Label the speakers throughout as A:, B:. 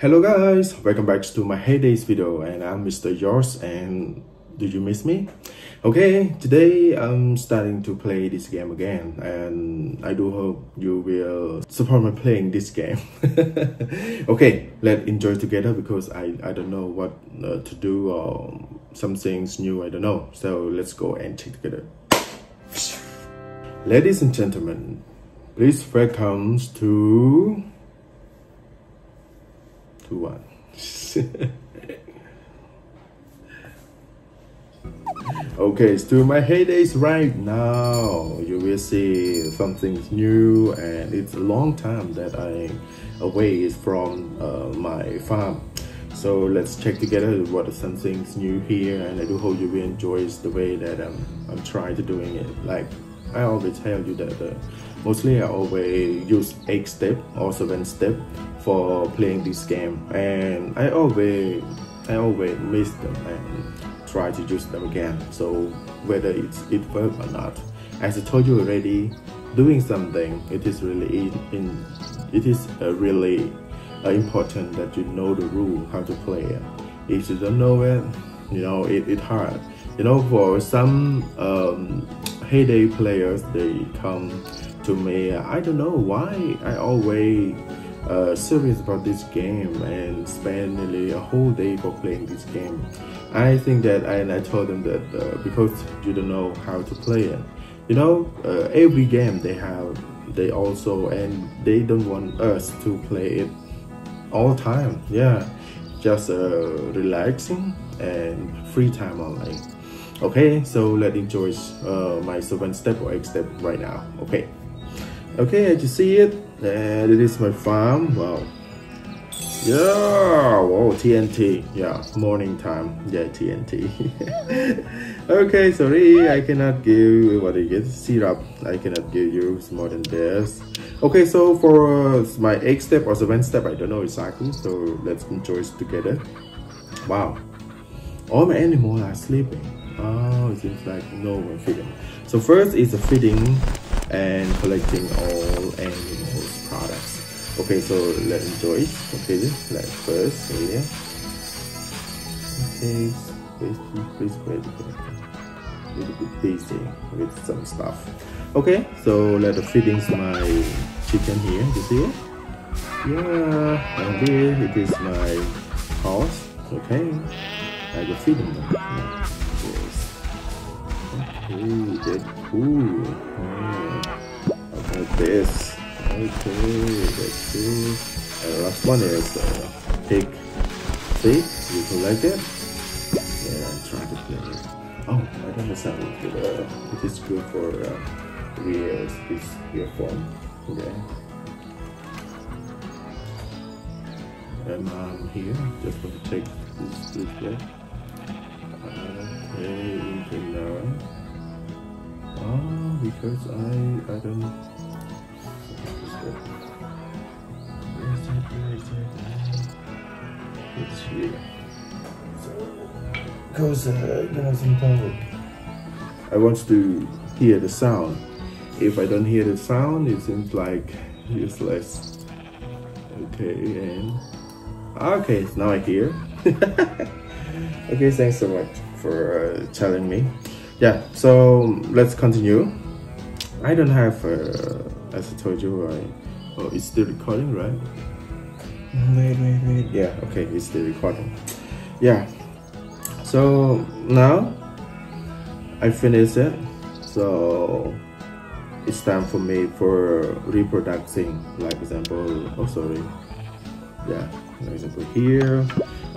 A: Hello guys, welcome back to my Hay Days video and I'm Mr. Yours and did you miss me? Okay, today I'm starting to play this game again and I do hope you will support me playing this game. okay, let's enjoy together because I, I don't know what uh, to do or some things new, I don't know. So let's go and check together. Ladies and gentlemen, please welcome to to one. okay, to my Hay Days right now. You will see something new and it's a long time that I'm away from uh, my farm. So let's check together what are some things new here and I do hope you will enjoy the way that I'm, I'm trying to doing it. Like I always tell you that uh, mostly I always use 8 step or 7 step for playing this game. And I always I always miss them and try to use them again. So whether it's it work or not as I told you already doing something it is really in, it is uh, really uh, important that you know the rule how to play it. If you don't know it you know it, it hard. You know for some um, Hay Day players they come to me I don't know why I always uh, serious about this game and spend nearly a whole day for playing this game. I think that I, and I told them that uh, because you don't know how to play it. You know uh, every game they have they also and they don't want us to play it all time. Yeah just uh, relaxing and free time only. Okay so let's enjoy uh, my seven step or eight step right now. Okay okay as you see it. And it is my farm. Wow. Yeah whoa tnt yeah morning time. Yeah tnt okay sorry i cannot give what you get. Syrup i cannot give you. More than this. Okay so for uh, my eight step or seven step i don't know exactly. So let's enjoy it together. Wow. All my animals are sleeping. Oh it seems like no one feeding. So first is the feeding and collecting all animals products. Okay so let's enjoy. It okay like first here okay please please wait a little bit busy with some stuff. Okay so let the feedings my chicken here you see it? Yeah and here it is my house. Okay I can feed them. Yes. Okay that's cool like this. Okay, that's cool. And the last one is uh, pig. See, you like it. Yeah, I'm trying to play it. Oh, I don't understand if it, uh, it is good for uh, this earphone. Okay. And I'm here just want to take this display. Okay, into now. Oh, because I I don't it's here. Because uh, you know sometimes I want to hear the sound. If I don't hear the sound, it seems like useless. Okay, and okay, now I hear. okay, thanks so much for uh, telling me. Yeah, so let's continue. I don't have, uh, as I told you, I, oh, it's still recording, right? Wait, wait, wait. Yeah, okay, it's still recording. Yeah, so now I finished it. So it's time for me for reproducing. Like example, oh sorry. Yeah, for example here.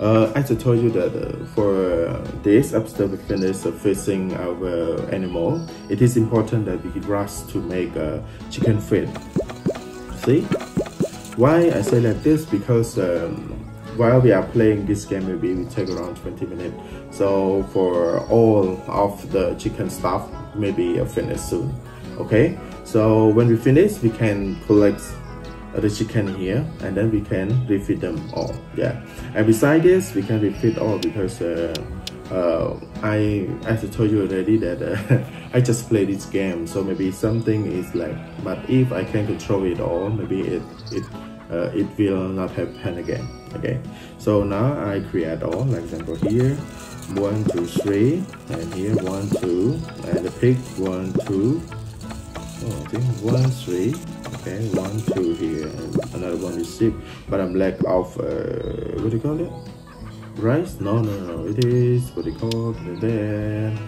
A: Uh, as I told you that uh, for uh, this, after we finish fishing our animal, it is important that we rush to make a chicken feed. See? Why I say like this? Because um, while we are playing this game, maybe we take around 20 minutes. So for all of the chicken stuff, maybe I finish soon. Okay? So when we finish, we can collect the chicken here and then we can refeed them all yeah and beside this we can refeed all because uh, uh, I as I told you already that uh, I just play this game so maybe something is like but if I can control it all maybe it it uh, it will not happen again okay? So now I create all like example here one two three and here one two and the pick one two. Oh, I think one three okay one two here another one is but I'm lack of uh, what do you call it rice? No no no it is what you call and then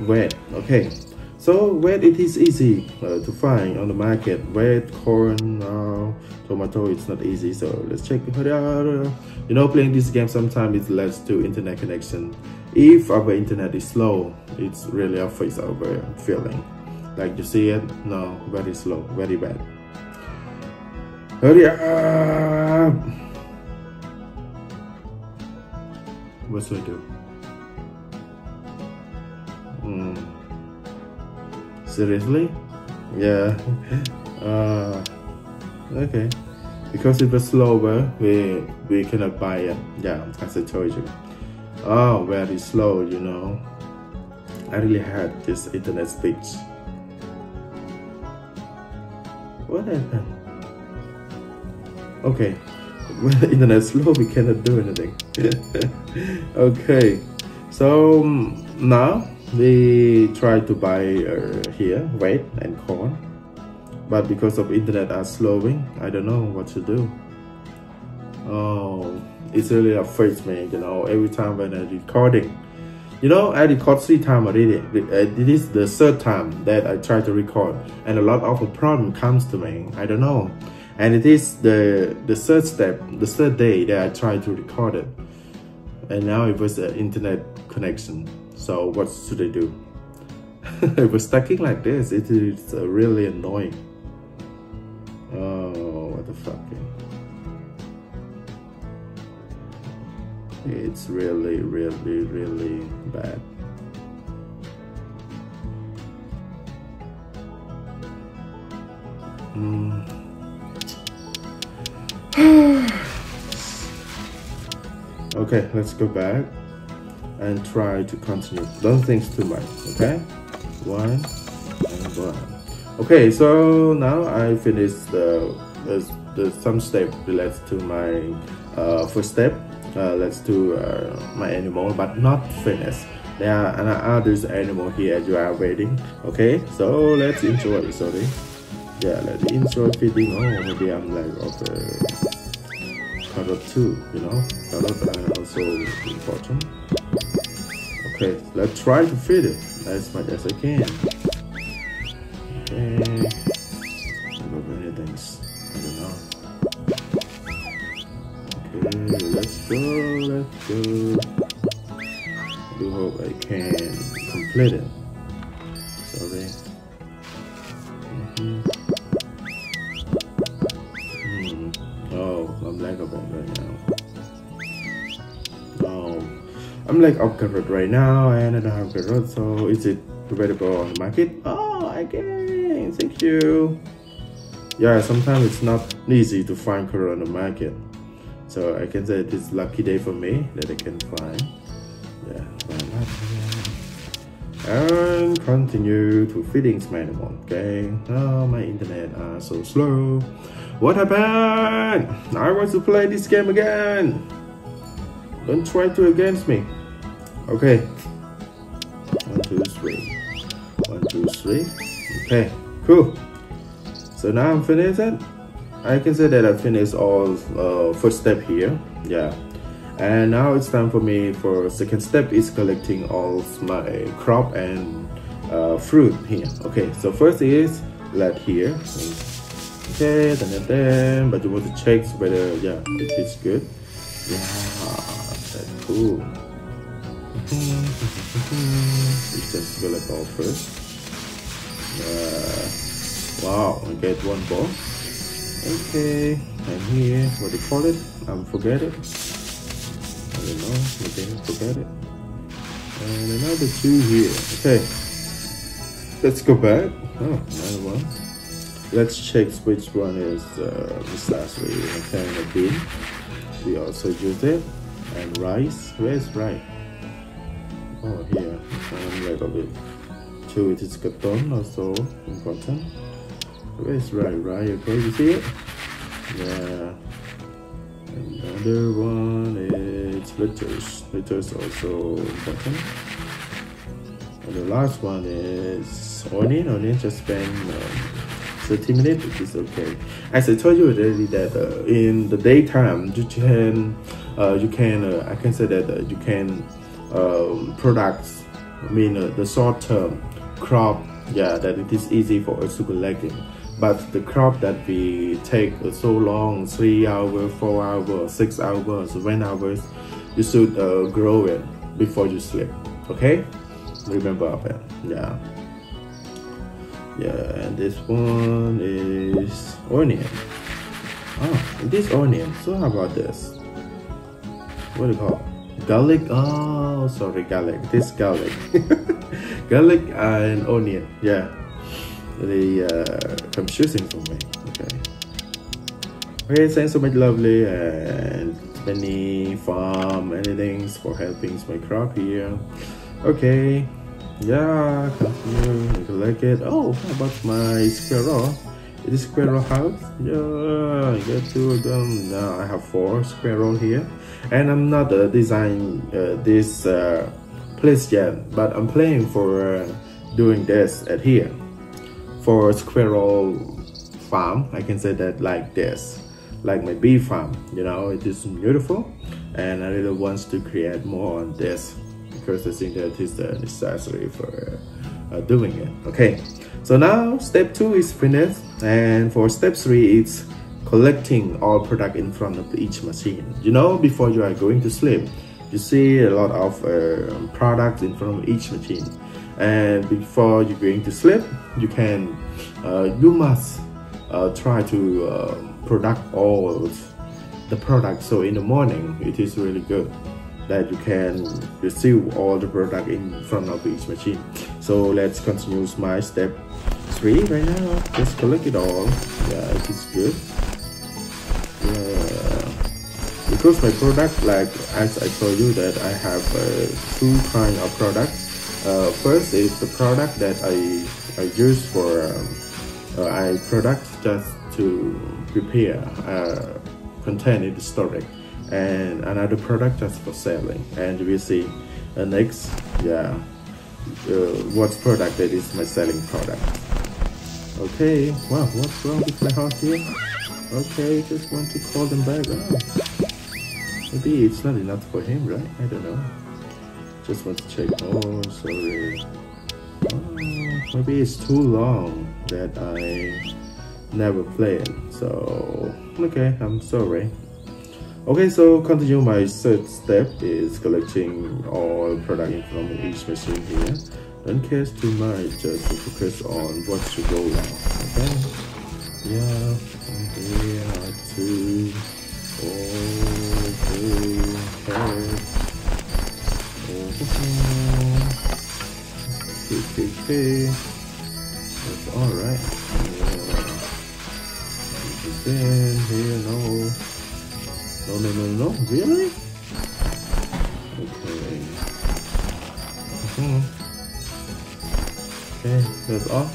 A: wet. Okay. So wet it is easy uh, to find on the market. Wet corn uh, tomato it's not easy. So let's check you know playing this game sometimes it leads to internet connection. If our internet is slow it's really affects our feeling. Like you see it? No very slow. Very bad. Hurry up what should I do? Hmm. seriously? Yeah. Uh, okay. Because it was slower we we cannot buy it. Yeah as I told you. Oh very slow you know. I really had this internet speed what happened? Okay when the internet slow we cannot do anything. Okay. So now we try to buy uh, here wheat and corn. But because of internet are slowing i don't know what to do. Oh it's really affects me you know every time when i'm recording. You know i record three times already. It is the third time that i try to record. And a lot of a problem comes to me. I don't know and it is the the third step the third day that i tried to record it and now it was an internet connection so what should i do it was stacking like this it is really annoying Oh, what the fuck? It's really, really, really bad. Mm. Okay, let's go back and try to continue. Don't think too much, okay? One and one. Okay so now i finished the, the, the some step related to my uh, first step. Uh, let's do uh, my animal but not finished there are other animal here you are waiting okay? So let's enjoy sorry. Yeah let's enjoy feeding. Oh maybe i'm like the carrot too you know carrot also important okay let's try to feed it as much as i can Okay. many things. I don't know. Okay, let's go, let's go. I do hope I can complete it. Sorry. I'm like of carrot right now and I don't have carrot, so is it available on the market? Oh, I get thank you. Yeah, sometimes it's not easy to find color on the market. So I can say it's lucky day for me that I can find. Yeah, and continue to feedings manual. Okay, oh my internet are so slow. What happened? I want to play this game again. Don't try to against me. Okay. One, two, three. One, two, three. Okay. Cool. So now I'm finished. I can say that I finished all uh, first step here. Yeah. And now it's time for me for second step is collecting all my crop and uh, fruit here. Okay, so first is let here. Okay, then and then, but you want to check whether yeah it is good. Yeah, that's cool. Let's just collect all first. Uh, wow, I get one ball. Okay, and here, what do you call it? I'm forget it. I don't know, maybe forget it. And another two here. Okay, let's go back. Oh, another one. Let's check which one is uh, last week. Okay, the bean. We also use it. And rice. Where's rice? Oh, here. A little bit two it is cotton also important where's right right okay you see it Yeah. Another one is letters. Letters also important. And the last one is onion. Onion just spend um, 30 minutes. It is okay. As I told you already that uh, in the daytime you can uh, you can uh, I can say that uh, you can products I mean uh, the short term crop yeah that it is easy for us to collecting but the crop that we take so long three hours four hours six hours one hours you should uh, grow it before you sleep okay? Remember that yeah. Yeah and this one is onion. Oh this onion. So how about this? What do you call? Garlic? Oh sorry garlic. This garlic. Garlic and onion. Yeah. The uh, confusing for me. Okay. Okay thanks so much lovely and many farm anything for helping my crop here. Okay. Yeah continue. You like it. Oh how about my squirrel? Is squirrel house? Yeah i got two of them. Now i have four squirrel here and i'm not uh, design uh, this uh, place yet but i'm planning for uh, doing this at here. For squirrel farm i can say that like this. Like my bee farm you know it is beautiful. And i really want to create more on this because i think that is the necessary for uh, doing it. Okay. So now step two is finished. And for step three it's collecting all product in front of each machine. You know before you are going to sleep you see a lot of uh, products in front of each machine. And before you're going to sleep you can uh, you must uh, try to uh, product all the products. So in the morning it is really good that you can receive all the product in front of each machine. So let's continue my step three right now. Just collect it all. Yeah it is good because my product like as i told you that i have uh, two kind of products. Uh, first is the product that I, I use for um, uh, I product just to prepare uh, content in the storage and another product just for selling. And we see uh, next yeah uh, what product that is my selling product. Okay wow what's wrong with my house here? Okay just want to call them back. Oh. Maybe it's not enough for him right I don't know just want to check. Oh, sorry. Oh, maybe it's too long that I never played. So, okay, I'm sorry. Okay, so continue my third step is collecting all product from each machine here. Don't care too much, just focus on what should go now. Okay? Yeah, two, Okay, That's alright. Then here, no. No, no, no, no. Really? Okay. Mm -hmm. Okay, that's all.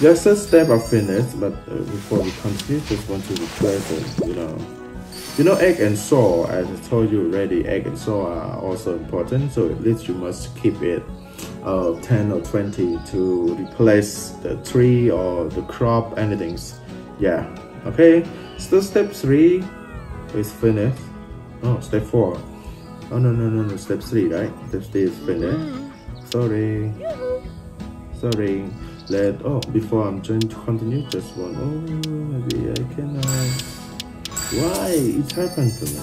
A: Just a step of finish, but uh, before we continue, just want to replace it, you know. You know, egg and saw, as I told you already, egg and saw are also important. So at least you must keep it uh, 10 or 20 to replace the tree or the crop, anything. Yeah, okay. So step three is finished. Oh, step four. Oh, no, no, no, no, step three, right? Step three is finished. Sorry. Sorry. Let, oh, before I'm trying to continue, just one. Oh, maybe I can, uh, why? It happened to me.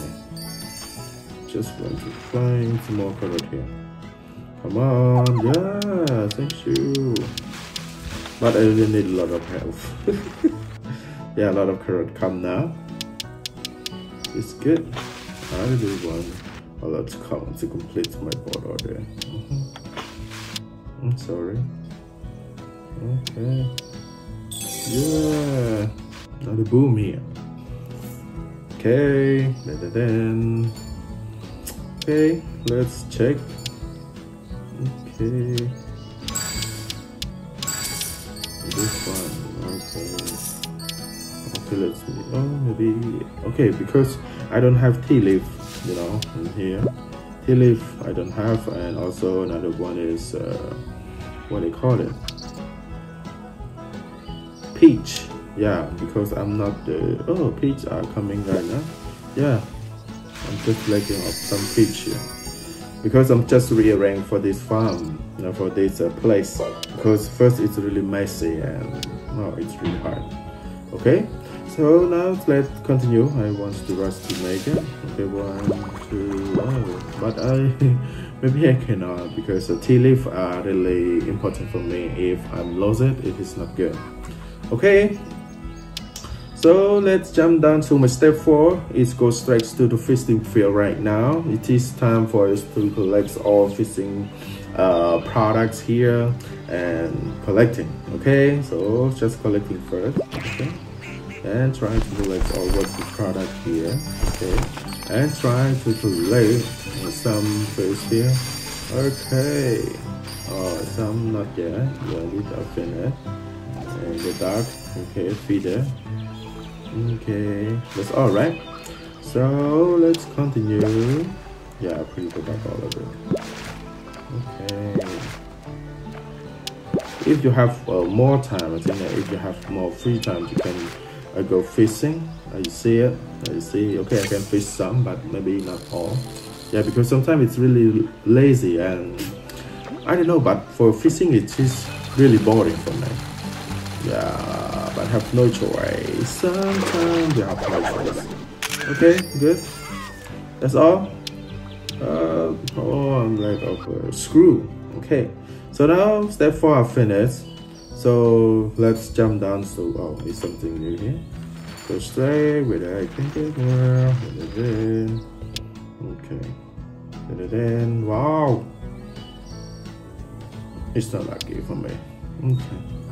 A: Just want to find some more carrot here. Come on, yeah, thank you. But I really need a lot of health. yeah, a lot of carrot come now. It's good. I really want a lot to come to complete my board order. Mm -hmm. I'm sorry. Okay. Yeah. Now the boom here. Okay, then okay, let's check. Okay, this one. Okay, okay let's oh maybe okay because I don't have tea leaf you know in here. Tea leaf I don't have and also another one is uh, what they call it? Peach yeah because I'm not the oh peach are coming right now. Yeah I'm just lacking of some peach here. Because I'm just rearranging for this farm you know, for this uh, place. Because first it's really messy and no it's really hard. Okay? So now let's continue. I want to rush to make it okay one two oh, but I maybe I cannot because the tea leaf are really important for me. If I'm lost it it is not good. Okay so let's jump down to my step four. It goes straight to the fishing field right now. It is time for us to collect all fishing uh, products here and collecting. Okay, so just collecting first. Okay, and trying to collect all what's the product here. Okay, and trying to collect some fish here. Okay, oh, some not yet. Yeah, need to finish. And the dark. Okay, feeder okay that's all right. So let's continue. Yeah pretty good about all of it. Okay. If you have uh, more time i think that if you have more free time you can uh, go fishing. I see it? I see? Okay i can fish some but maybe not all. Yeah because sometimes it's really lazy and i don't know but for fishing it is really boring for me. Yeah have no choice. Sometimes you have no choice. Okay, good. That's all. Uh, oh, I'm like a screw. Okay, so now step four I finished. So let's jump down. So oh, it's something new here. Go straight with it. I can get more. Okay. It in. Wow. It's not lucky for me. Okay.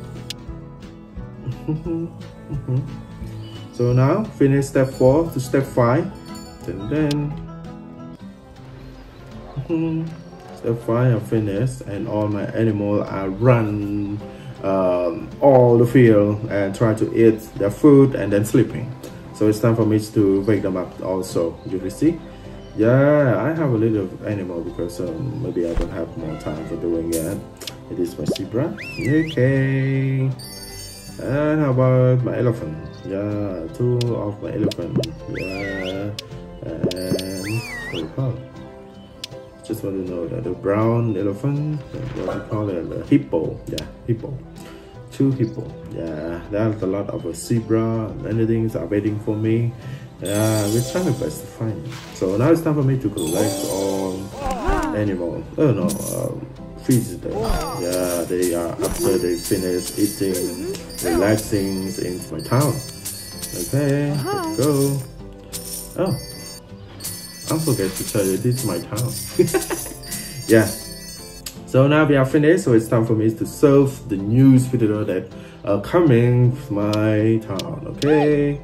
A: So now finish step 4 to step 5 and then step 5 I finished and all my animal are run um, all the field and try to eat their food and then sleeping. So it's time for me to wake them up also. You can see? Yeah I have a little animal because um, maybe I don't have more time for doing it. It is my zebra. Okay and how about my elephant? Yeah, two of my elephant. Yeah, and what? Just want to know that the brown elephant, what do you call it? The hippo. Yeah, hippo. Two hippo. Yeah, there's a lot of a zebra. Many things are waiting for me. Yeah, we're trying our best to find. So now it's time for me to collect all animals. Oh no, um, them. Yeah, they are after they finish eating, relaxing in my town. Okay, let's go. Oh, I forget to tell you this is my town. yeah. So now we are finished, so it's time for me to serve the news video that are coming from my town. Okay.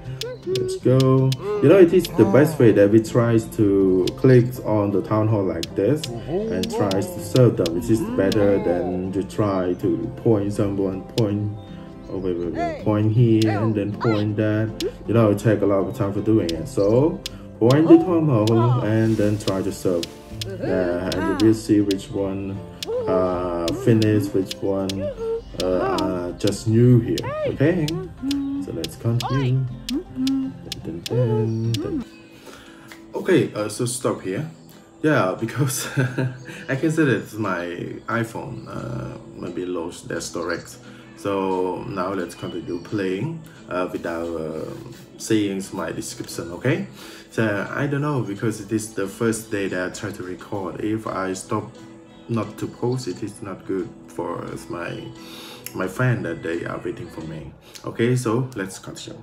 A: Let's go. You know, it is the best way that we tries to click on the town hall like this and tries to serve them. It is better than to try to point someone, point, oh wait, wait, wait, point here and then point that. You know, it take a lot of time for doing it. So, point the town hall and then try to serve. Yeah, and we'll see which one uh, finish, which one uh, just new here. Okay, so let's continue. Okay, uh, so stop here. Yeah, because I can say that my iPhone uh, maybe lost their storage. So now let's continue playing uh, without uh, seeing my description, okay? So I don't know because it is the first day that I try to record. If I stop not to post, it is not good for my my friend that they are waiting for me. Okay, so let's continue.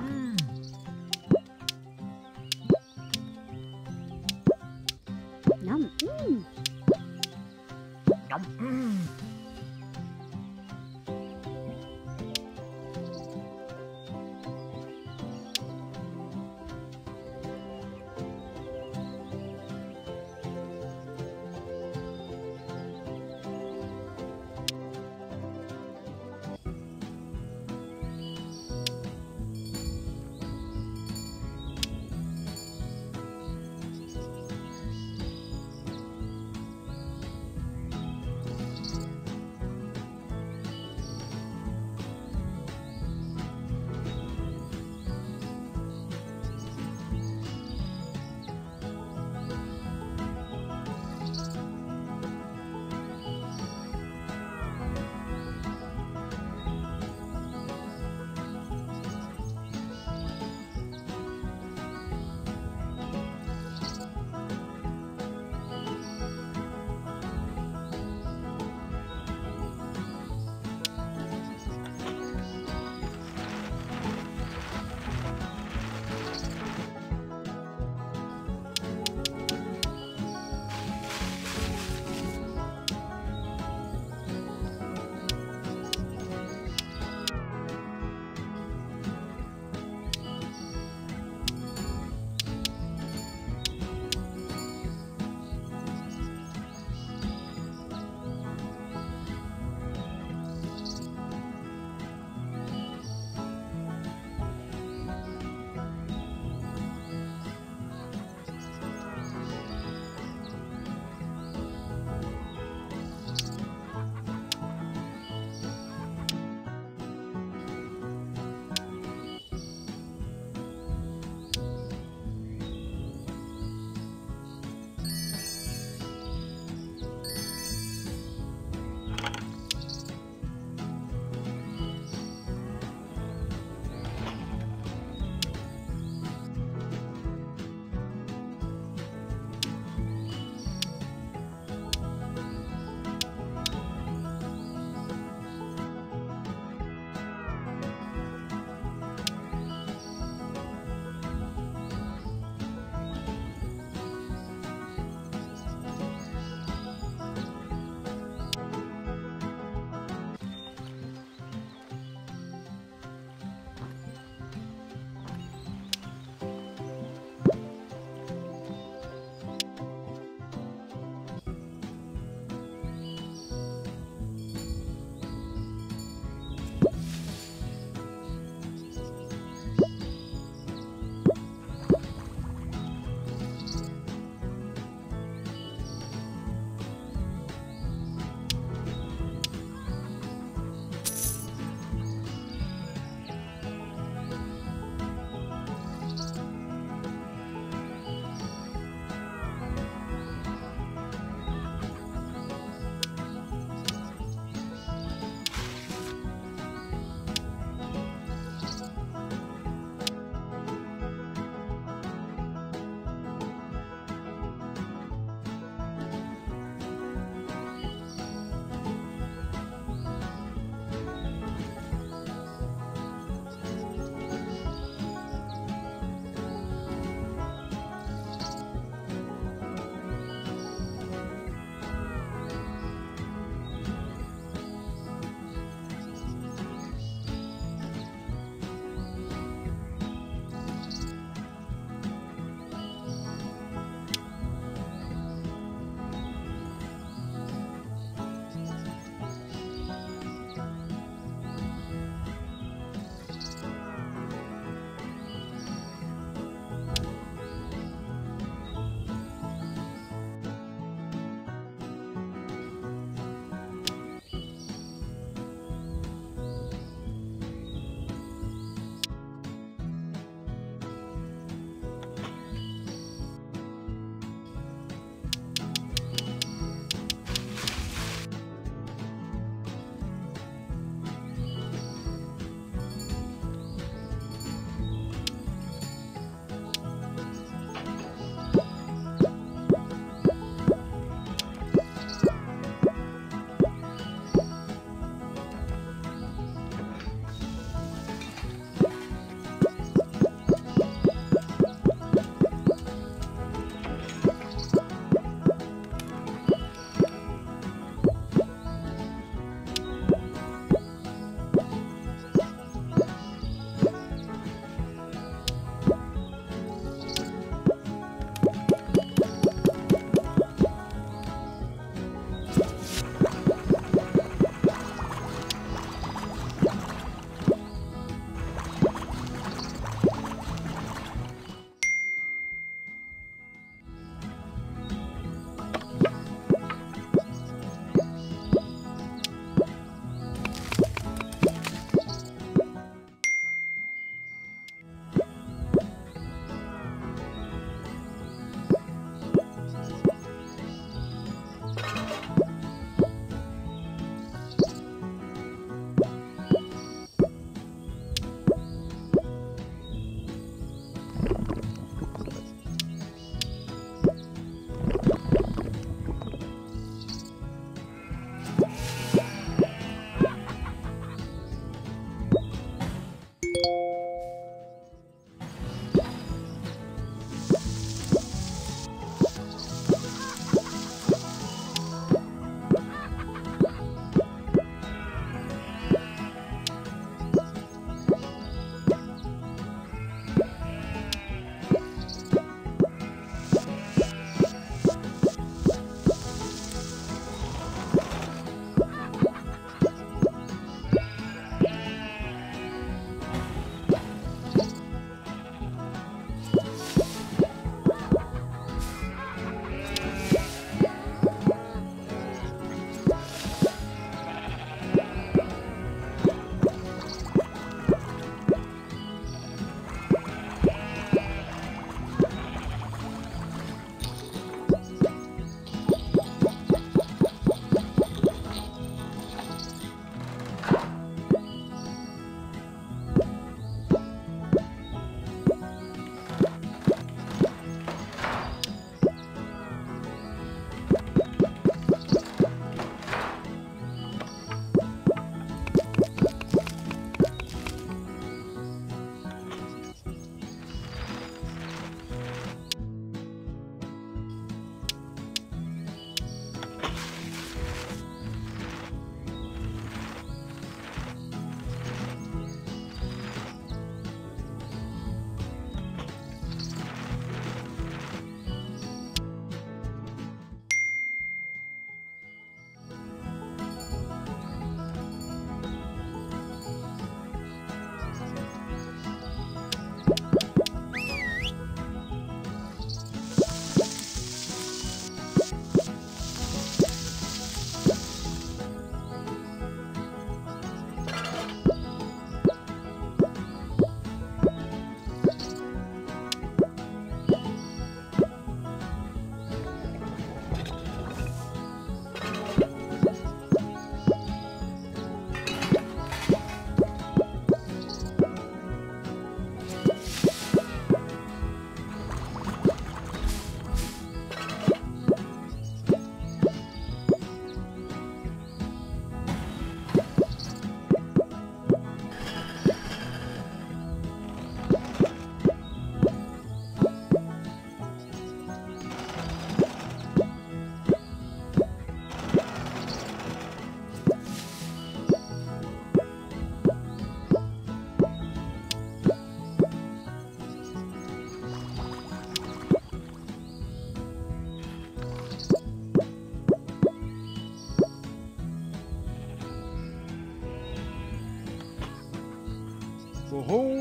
B: Oh.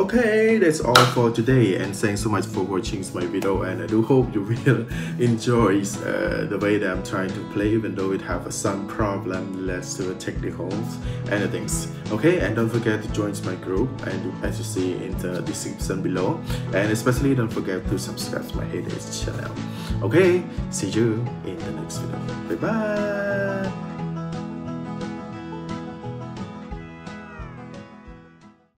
A: Okay, that's all for today and thanks so much for watching my video and I do hope you will enjoy uh, the way that I'm trying to play even though it have some problem related to technicals and things. Okay, and don't forget to join my group and as you see in the description below and especially don't forget to subscribe to my Hey channel. Okay, see you in the next video. Bye bye!